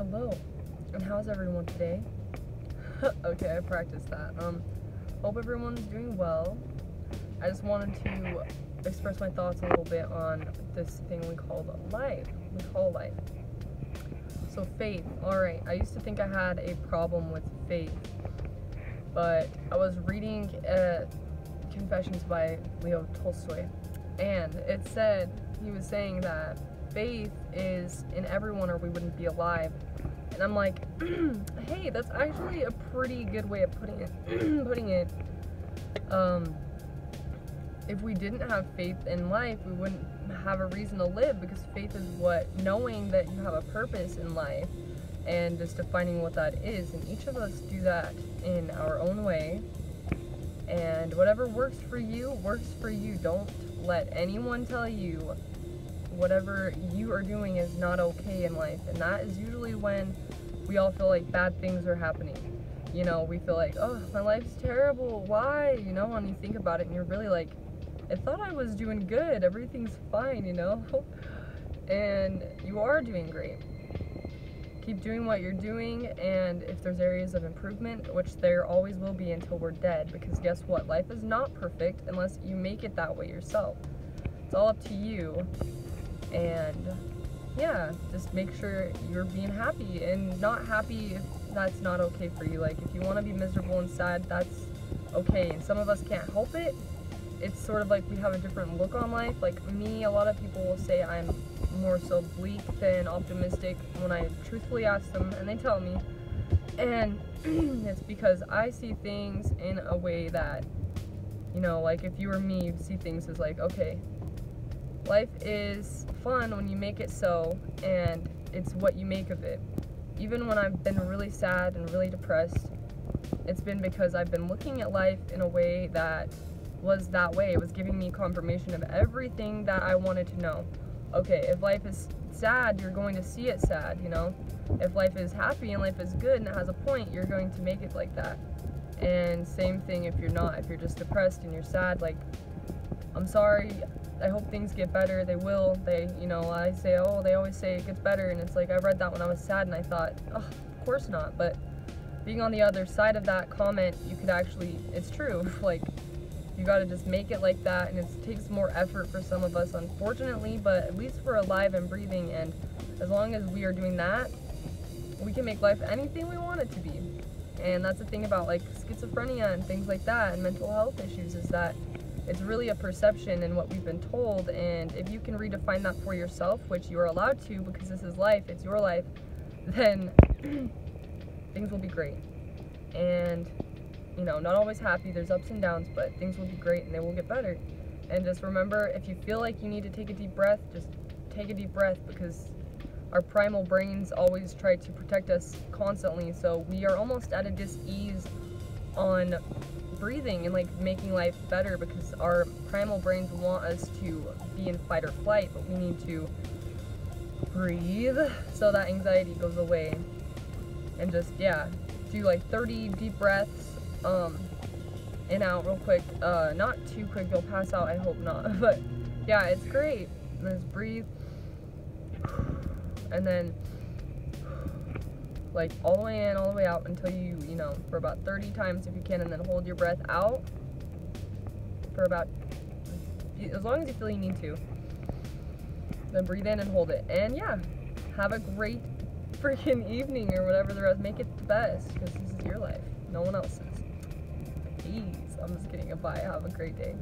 hello, and how's everyone today? okay, I practiced that. Um, hope everyone's doing well. I just wanted to express my thoughts a little bit on this thing we call life. We call life. So faith. All right. I used to think I had a problem with faith, but I was reading uh, Confessions by Leo Tolstoy, and it said he was saying that faith is in everyone or we wouldn't be alive. And I'm like, hey, that's actually a pretty good way of putting it. putting it. Um, if we didn't have faith in life, we wouldn't have a reason to live because faith is what knowing that you have a purpose in life and just defining what that is. And each of us do that in our own way. And whatever works for you, works for you. Don't let anyone tell you whatever you are doing is not okay in life. And that is usually when we all feel like bad things are happening. You know, we feel like, oh, my life's terrible. Why? You know, when you think about it and you're really like, I thought I was doing good. Everything's fine, you know? and you are doing great. Keep doing what you're doing, and if there's areas of improvement, which there always will be until we're dead, because guess what? Life is not perfect unless you make it that way yourself. It's all up to you and yeah, just make sure you're being happy and not happy if that's not okay for you. Like if you want to be miserable and sad, that's okay. And some of us can't help it. It's sort of like we have a different look on life. Like me, a lot of people will say I'm more so bleak than optimistic when I truthfully ask them and they tell me. And it's because I see things in a way that, you know, like if you were me, you'd see things as like, okay, Life is fun when you make it so, and it's what you make of it. Even when I've been really sad and really depressed, it's been because I've been looking at life in a way that was that way. It was giving me confirmation of everything that I wanted to know. Okay, if life is sad, you're going to see it sad, you know? If life is happy and life is good and it has a point, you're going to make it like that. And same thing if you're not. If you're just depressed and you're sad, like, I'm sorry, I hope things get better. They will. They, you know, I say, oh, they always say it gets better, and it's like I read that when I was sad, and I thought, oh, of course not. But being on the other side of that comment, you could actually, it's true. like, you got to just make it like that, and it takes more effort for some of us, unfortunately. But at least we're alive and breathing, and as long as we are doing that, we can make life anything we want it to be. And that's the thing about like schizophrenia and things like that, and mental health issues is that it's really a perception and what we've been told. And if you can redefine that for yourself, which you are allowed to because this is life, it's your life, then things will be great. And, you know, not always happy, there's ups and downs, but things will be great and they will get better. And just remember if you feel like you need to take a deep breath, just take a deep breath because our primal brains always try to protect us constantly. So we are almost at a dis-ease on breathing and like making life better because our primal brains want us to be in fight or flight, but we need to breathe so that anxiety goes away. And just yeah, do like 30 deep breaths um in out real quick. Uh not too quick, you'll pass out, I hope not. But yeah, it's great. Just breathe. And then like all the way in, all the way out until you, you know, for about 30 times if you can, and then hold your breath out for about, as long as you feel you need to. Then breathe in and hold it. And yeah, have a great freaking evening or whatever the rest. Make it the best because this is your life, no one else's. Peace. I'm just kidding. Bye. Have a great day.